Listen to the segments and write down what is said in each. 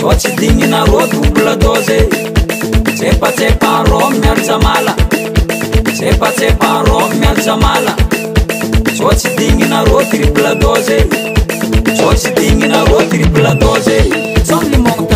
tsotsy dignynaro dobladô zay tseptseparô mialtamala tsepatseparô mialtsamala tsotsy dignynaro tribladô zay tsotsy dignynaro tribladô zayonlm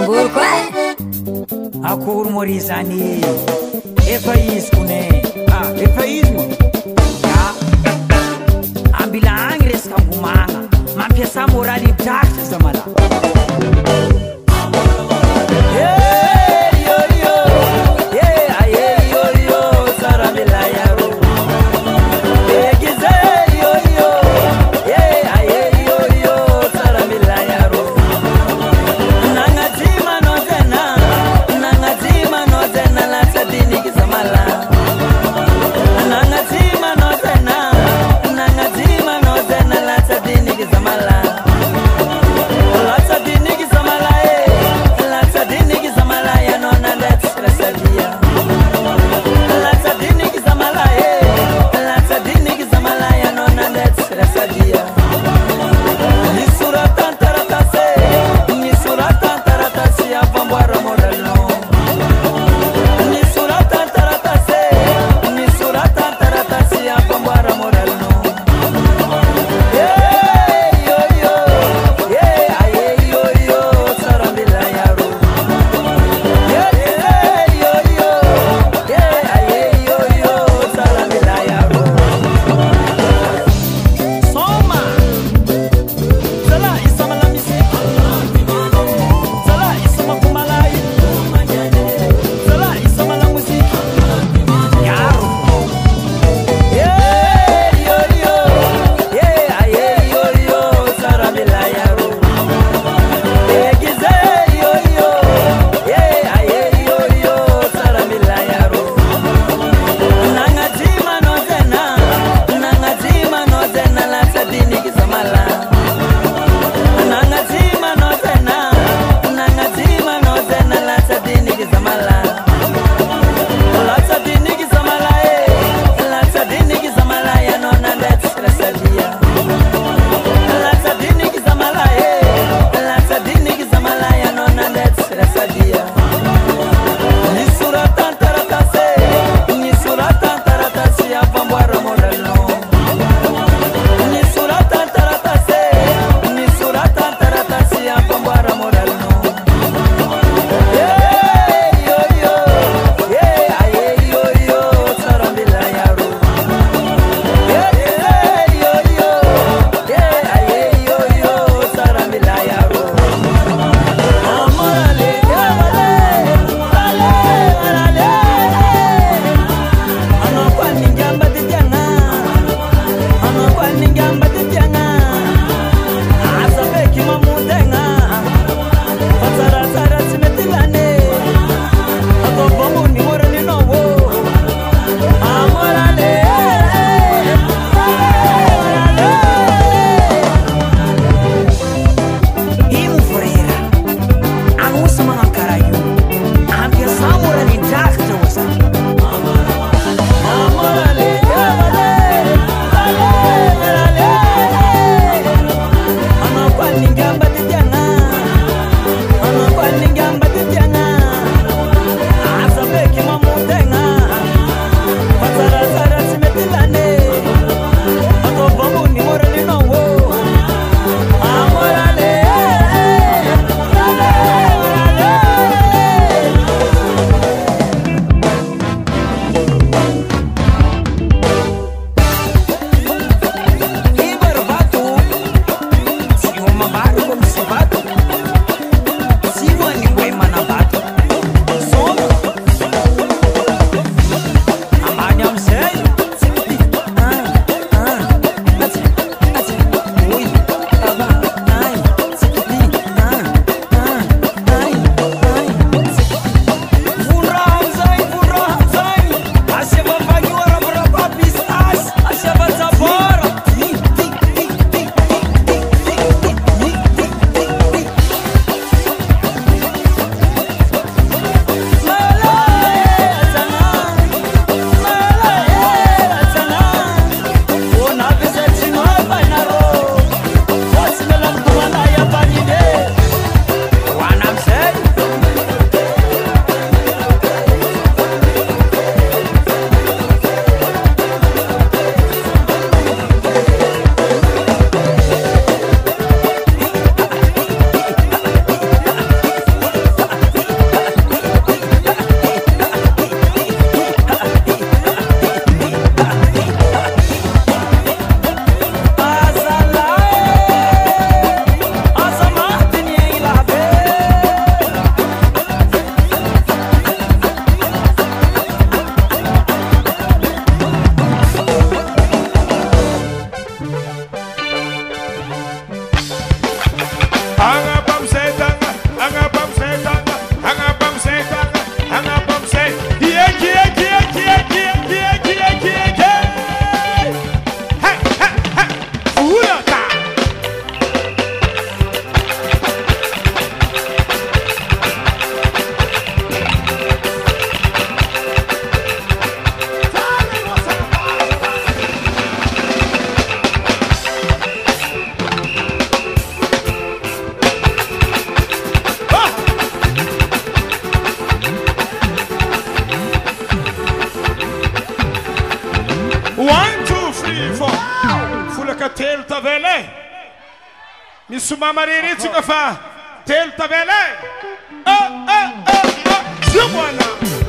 mbokoe akoro morizany e faize koné a ah, e faizemo a ambilang rezy kangomagna mampiasa moraliptart zamala telo tavel e. mis somamareretsika fa telo tavel e. ah, ah, ah, io moana